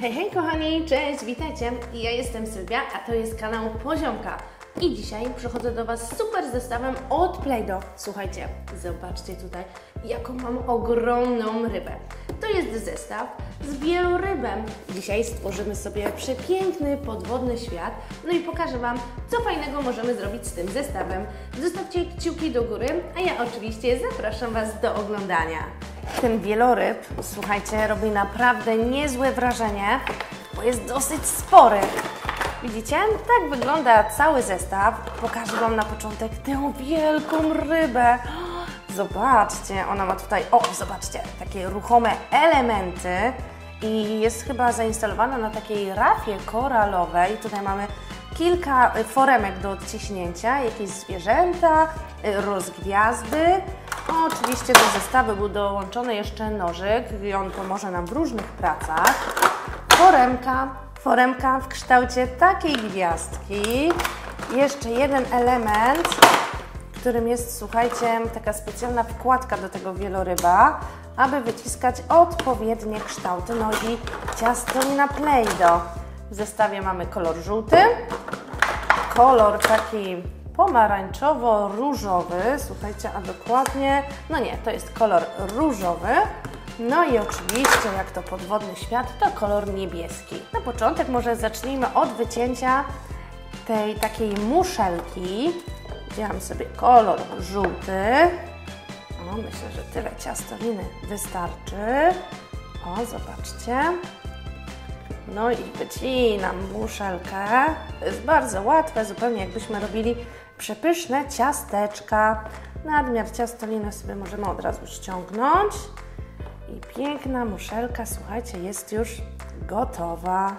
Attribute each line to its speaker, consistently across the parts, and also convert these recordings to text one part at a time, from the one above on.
Speaker 1: Hej, hej kochani, cześć, witajcie. Ja jestem Sylwia, a to jest kanał Poziomka. I dzisiaj przychodzę do Was z super zestawem od Play-Doh. Słuchajcie, zobaczcie tutaj, jaką mam ogromną rybę. To jest zestaw z wielorybem. Dzisiaj stworzymy sobie przepiękny podwodny świat. No i pokażę Wam, co fajnego możemy zrobić z tym zestawem. Zostawcie kciuki do góry, a ja oczywiście zapraszam Was do oglądania. Ten wieloryb, słuchajcie, robi naprawdę niezłe wrażenie, bo jest dosyć spory. Widzicie? Tak wygląda cały zestaw. Pokażę Wam na początek tę wielką rybę. Zobaczcie, ona ma tutaj, o, zobaczcie, takie ruchome elementy i jest chyba zainstalowana na takiej rafie koralowej. Tutaj mamy kilka foremek do odciśnięcia, jakieś zwierzęta, rozgwiazdy. Oczywiście do zestawu był dołączony jeszcze nożyk i on pomoże nam w różnych pracach. Foremka, foremka w kształcie takiej gwiazdki. Jeszcze jeden element, którym jest, słuchajcie, taka specjalna wkładka do tego wieloryba, aby wyciskać odpowiednie kształty. No i ciasto na Play-Doh. W zestawie mamy kolor żółty, kolor taki pomarańczowo-różowy, słuchajcie, a dokładnie, no nie, to jest kolor różowy. No i oczywiście, jak to podwodny świat, to kolor niebieski. Na początek może zacznijmy od wycięcia tej takiej muszelki. Wzięłam sobie kolor żółty. O, myślę, że tyle ciastoliny wystarczy. O, zobaczcie. No i wycinam muszelkę. To jest bardzo łatwe, zupełnie jakbyśmy robili przepyszne ciasteczka. Nadmiar ciastoliny sobie możemy od razu ściągnąć. I piękna muszelka, słuchajcie, jest już gotowa.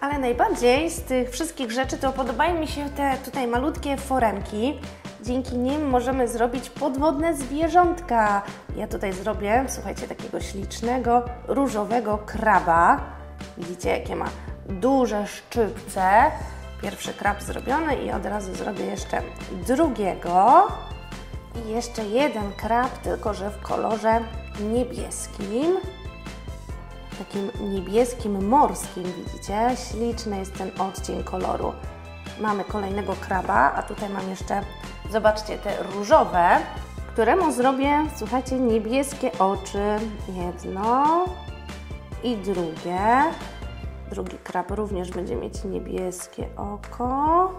Speaker 1: Ale najbardziej z tych wszystkich rzeczy to podobają mi się te tutaj malutkie foremki. Dzięki nim możemy zrobić podwodne zwierzątka. Ja tutaj zrobię, słuchajcie, takiego ślicznego, różowego kraba. Widzicie, jakie ma duże szczypce. Pierwszy krab zrobiony i od razu zrobię jeszcze drugiego. I jeszcze jeden krab, tylko że w kolorze niebieskim. Takim niebieskim morskim, widzicie? Śliczny jest ten odcień koloru. Mamy kolejnego kraba, a tutaj mam jeszcze, zobaczcie, te różowe, któremu zrobię, słuchajcie, niebieskie oczy. Jedno i drugie. Drugi krab również będzie mieć niebieskie oko.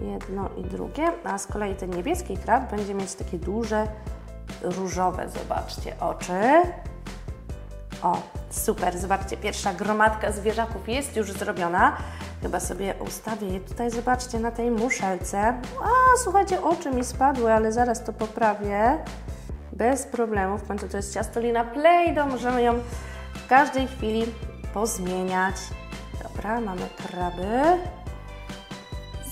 Speaker 1: Jedno i drugie. A z kolei ten niebieski krab będzie mieć takie duże, różowe, zobaczcie, oczy. O, super, zobaczcie, pierwsza gromadka zwierzaków jest już zrobiona. Chyba sobie ustawię je tutaj, zobaczcie, na tej muszelce. A, słuchajcie, oczy mi spadły, ale zaraz to poprawię. Bez problemu, w końcu to jest ciastolina Play-Doh, możemy ją w każdej chwili pozmieniać. Dobra, mamy kraby.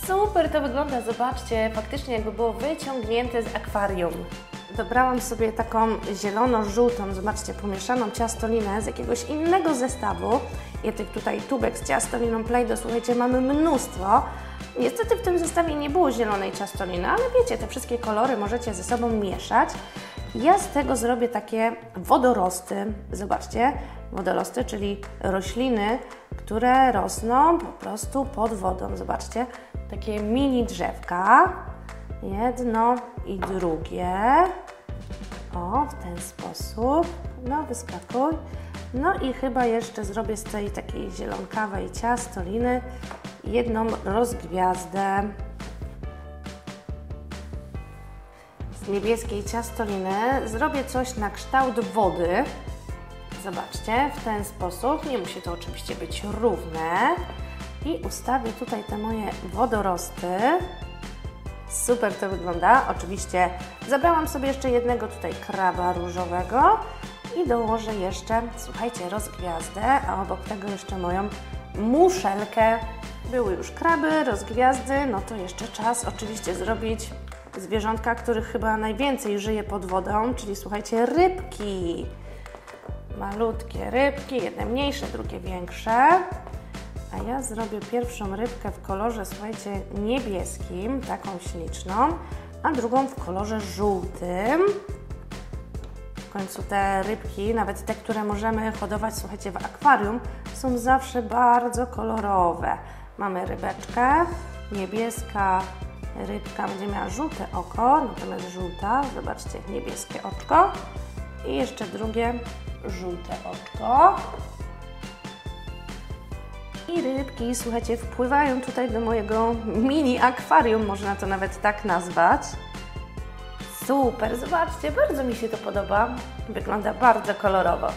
Speaker 1: Super to wygląda, zobaczcie, faktycznie jakby było wyciągnięte z akwarium. Dobrałam sobie taką zielono-żółtą, zobaczcie, pomieszaną ciastolinę z jakiegoś innego zestawu. I tych tutaj tubek z ciastoliną Play-Doh, słuchajcie, mamy mnóstwo. Niestety w tym zestawie nie było zielonej ciastoliny, ale wiecie, te wszystkie kolory możecie ze sobą mieszać. Ja z tego zrobię takie wodorosty. Zobaczcie, wodorosty, czyli rośliny, które rosną po prostu pod wodą. Zobaczcie, takie mini drzewka. Jedno i drugie. O, w ten sposób. No, wyskakuj. No i chyba jeszcze zrobię z tej takiej zielonkawej ciastoliny jedną rozgwiazdę. Niebieskiej ciastoliny zrobię coś na kształt wody. Zobaczcie, w ten sposób. Nie musi to oczywiście być równe. I ustawię tutaj te moje wodorosty. Super to wygląda. Oczywiście zabrałam sobie jeszcze jednego tutaj kraba różowego i dołożę jeszcze, słuchajcie, rozgwiazdę, a obok tego jeszcze moją muszelkę. Były już kraby, rozgwiazdy, no to jeszcze czas oczywiście zrobić zwierzątka, których chyba najwięcej żyje pod wodą, czyli słuchajcie, rybki. Malutkie rybki, jedne mniejsze, drugie większe. A ja zrobię pierwszą rybkę w kolorze, słuchajcie, niebieskim, taką śliczną, a drugą w kolorze żółtym. końcu te rybki, nawet te, które możemy hodować, słuchajcie, w akwarium, są zawsze bardzo kolorowe. Mamy rybeczkę, niebieska rybka będzie miała żółte oko, natomiast żółta, zobaczcie, niebieskie oczko i jeszcze drugie żółte oczko. I rybki, słuchajcie, wpływają tutaj do mojego mini akwarium, można to nawet tak nazwać. Super, zobaczcie, bardzo mi się to podoba. Wygląda bardzo kolorowo.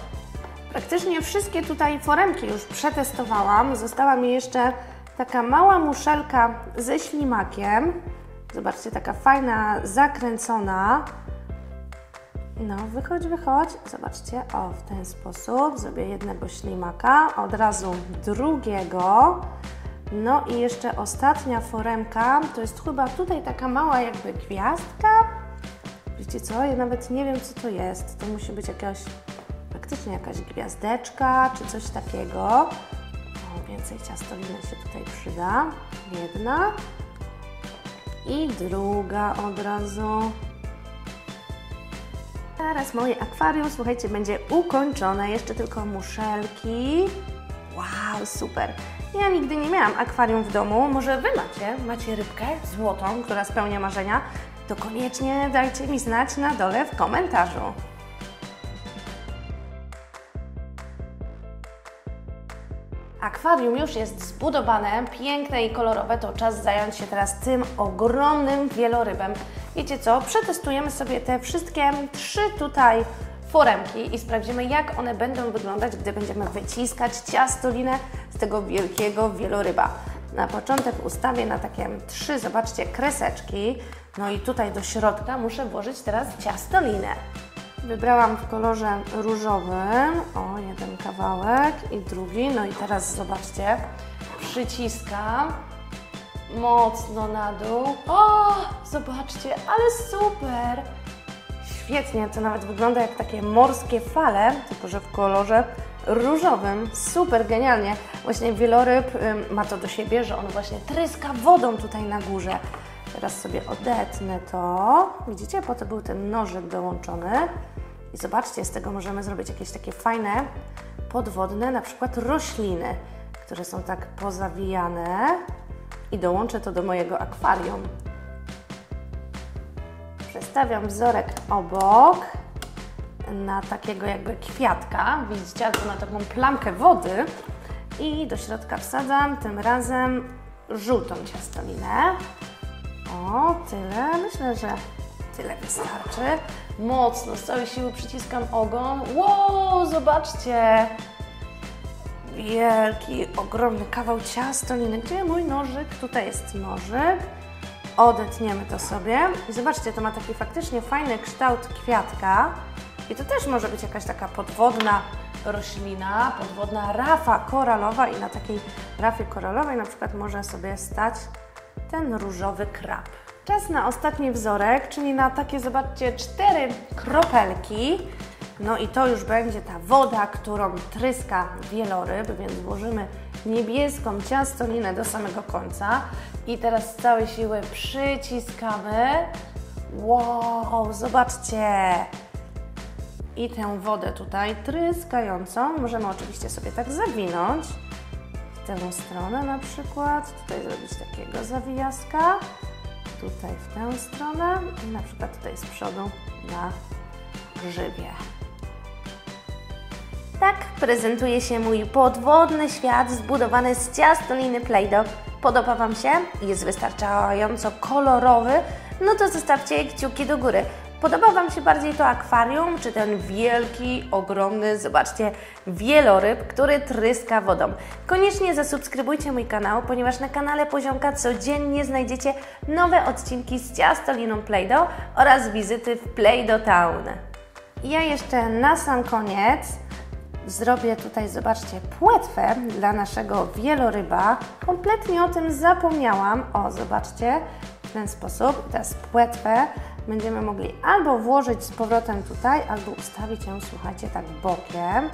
Speaker 1: Praktycznie wszystkie tutaj foremki już przetestowałam. Została mi jeszcze taka mała muszelka ze ślimakiem. Zobaczcie, taka fajna, zakręcona. No, wychodź, wychodź. Zobaczcie, o, w ten sposób zrobię jednego ślimaka, od razu drugiego. No i jeszcze ostatnia foremka, to jest chyba tutaj taka mała jakby gwiazdka. Wiecie co, ja nawet nie wiem, co to jest. To musi być jakaś, faktycznie jakaś gwiazdeczka, czy coś takiego. Więcej ciastoliny się tutaj przyda. Jedna. I druga od razu. Teraz moje akwarium, słuchajcie, będzie ukończone. Jeszcze tylko muszelki. Wow, super. Ja nigdy nie miałam akwarium w domu. Może Wy macie? Macie rybkę złotą, która spełnia marzenia? To koniecznie dajcie mi znać na dole w komentarzu. Akwarium już jest zbudowane, piękne i kolorowe, to czas zająć się teraz tym ogromnym wielorybem. Wiecie co, przetestujemy sobie te wszystkie trzy tutaj foremki i sprawdzimy, jak one będą wyglądać, gdy będziemy wyciskać ciastolinę z tego wielkiego wieloryba. Na początek ustawię na takie trzy, zobaczcie, kreseczki. No i tutaj do środka muszę włożyć teraz ciastolinę. Wybrałam w kolorze różowym, o jeden kawałek i drugi, no i teraz zobaczcie, przyciskam mocno na dół. O, zobaczcie, ale super! Świetnie, to nawet wygląda jak takie morskie fale, tylko że w kolorze różowym. Super, genialnie. Właśnie wieloryb ma to do siebie, że on właśnie tryska wodą tutaj na górze. Teraz sobie odetnę to. Widzicie, po to był ten nożyk dołączony. I zobaczcie, z tego możemy zrobić jakieś takie fajne, podwodne, na przykład rośliny, które są tak pozawijane. I dołączę to do mojego akwarium. Przestawiam wzorek obok na takiego jakby kwiatka, widzicie, albo na taką plamkę wody i do środka wsadzam tym razem żółtą ciastolinę. O, tyle. Myślę, że tyle wystarczy. Mocno, z całej siły przyciskam ogon. Wow, zobaczcie! Wielki, ogromny kawał ciastoliny. Gdzie mój nożyk? Tutaj jest nożyk. Odetniemy to sobie. I zobaczcie, to ma taki faktycznie fajny kształt kwiatka. I to też może być jakaś taka podwodna roślina, podwodna rafa koralowa i na takiej rafie koralowej na przykład może sobie stać ten różowy krab. Czas na ostatni wzorek, czyli na takie, zobaczcie, cztery kropelki. No i to już będzie ta woda, którą tryska wieloryb, więc włożymy niebieską ciastolinę do samego końca. I teraz z całej siły przyciskamy. Wow, zobaczcie! I tę wodę tutaj tryskającą możemy oczywiście sobie tak zawinąć. W tę stronę na przykład. Tutaj zrobić takiego zawijaska. Tutaj w tę stronę i na przykład tutaj z przodu na grzybie. Tak prezentuje się mój podwodny świat zbudowany z ciastoliny Play-Doh. Podoba Wam się? Jest wystarczająco kolorowy? No to zostawcie kciuki do góry. Podoba Wam się bardziej to akwarium, czy ten wielki, ogromny, zobaczcie, wieloryb, który tryska wodą? Koniecznie zasubskrybujcie mój kanał, ponieważ na kanale Poziomka codziennie znajdziecie nowe odcinki z ciastoliną Play-Doh oraz wizyty w Play-Doh Town. Ja jeszcze na sam koniec zrobię tutaj, zobaczcie, płetwę dla naszego wieloryba. Kompletnie o tym zapomniałam. O, zobaczcie, w ten sposób. Teraz płetwę będziemy mogli albo włożyć z powrotem tutaj, albo ustawić ją, słuchajcie, tak bokiem,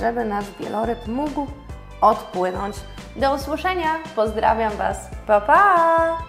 Speaker 1: żeby nasz wieloryb mógł odpłynąć. Do usłyszenia, pozdrawiam Was, pa pa!